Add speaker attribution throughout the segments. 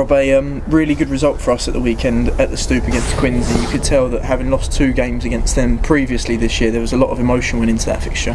Speaker 1: Rob, a um, really good result for us at the weekend at the Stoop against Quins. You could tell that having lost two games against them previously this year, there was a lot of emotion went into that fixture.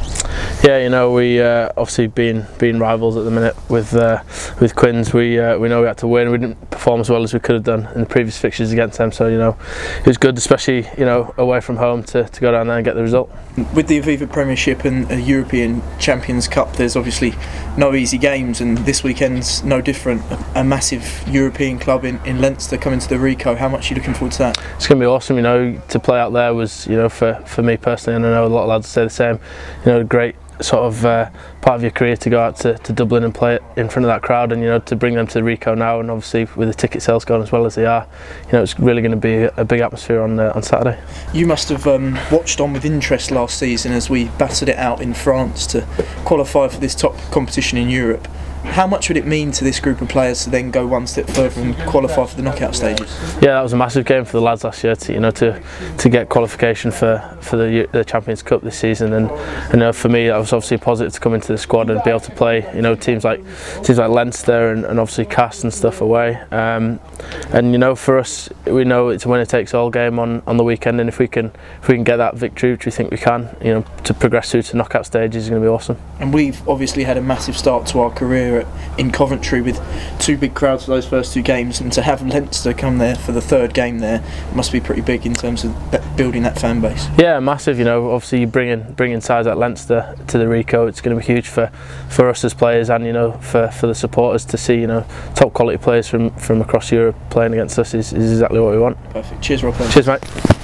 Speaker 2: Yeah, you know, we uh, obviously being being rivals at the minute with uh, with Quins, we uh, we know we had to win. We didn't perform as well as we could have done in the previous fixtures against them, so you know, it was good, especially you know away from home to, to go down there and get the result.
Speaker 1: With the Aviva Premiership and a European Champions Cup, there's obviously no easy games, and this weekend's no different. A, a massive European club in, in Leinster coming to the Ricoh. How much are you looking forward to that?
Speaker 2: It's going to be awesome. You know, to play out there was, you know, for, for me personally, and I know a lot of lads say the same. You know, great sort of uh, part of your career to go out to, to Dublin and play in front of that crowd and you know to bring them to the Ricoh now and obviously with the ticket sales going as well as they are you know it's really going to be a big atmosphere on uh, on Saturday.
Speaker 1: You must have um, watched on with interest last season as we battered it out in France to qualify for this top competition in Europe. How much would it mean to this group of players to then go one step further and qualify for the knockout stages?
Speaker 2: Yeah, that was a massive game for the lads last year. To, you know, to to get qualification for for the, the Champions Cup this season, and you know, for me, that was obviously positive to come into the squad and be able to play. You know, teams like teams like Leinster and, and obviously Castres and stuff away. Um, and you know, for us, we know it's a winner takes all game on, on the weekend, and if we can if we can get that victory, which we think we can, you know, to progress through to knockout stages is going to be awesome.
Speaker 1: And we've obviously had a massive start to our career in Coventry with two big crowds for those first two games, and to have Leinster come there for the third game there must be pretty big in terms of building that fan base.
Speaker 2: Yeah, massive. You know, obviously you bringing bringing sides like Leinster to the Ricoh, it's going to be huge for for us as players and you know for for the supporters to see you know top quality players from from across Europe playing against us is, is exactly what we want.
Speaker 1: Perfect. Cheers, Rob.
Speaker 2: Cheers, mate.